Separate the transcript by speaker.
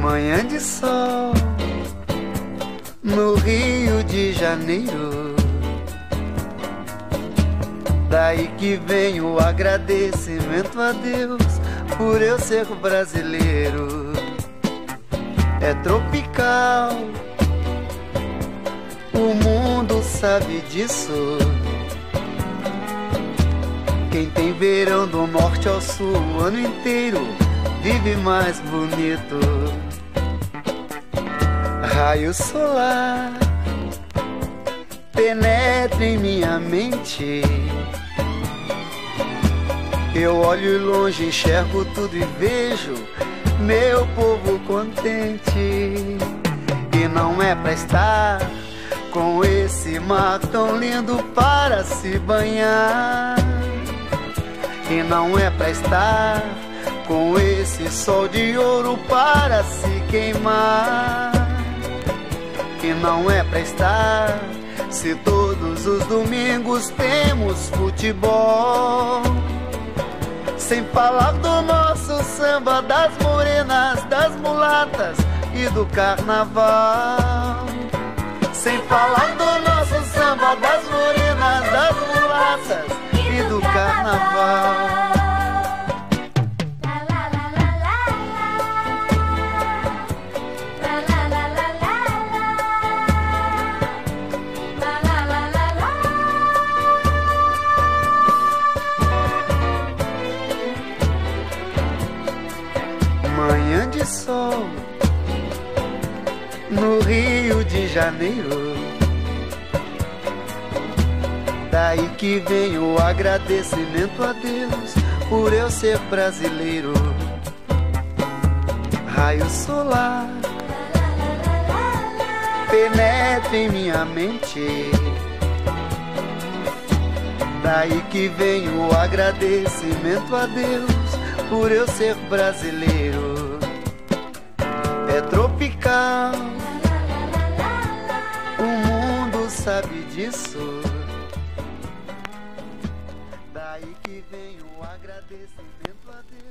Speaker 1: Manhã de sol no Rio de Janeiro. Daí que vem o agradecimento a Deus por eu ser brasileiro. É tropical o mundo sabe disso. Quem tem verão do norte ao sul o ano inteiro vive mais bonito. Raio solar penetra em minha mente. Eu olho longe, enxergo tudo e vejo meu povo contente. E não é pra estar com esse mar tão lindo para se banhar. E não é pra estar com esse sol de ouro para se queimar. E não é pra estar se todos os domingos temos futebol. Sem falar do nosso samba, das morenas, das mulatas e do carnaval. Sem falar do nosso samba, das morenas, das mulatas e do carnaval. Manhã de sol no Rio de Janeiro. Daí que vem o agradecimento a Deus por eu ser brasileiro. Raio solar penetra em minha mente. Daí que vem o agradecimento a Deus por eu ser brasileiro. É tropical, sabe disso. Daí que vem o agradecimento a Deus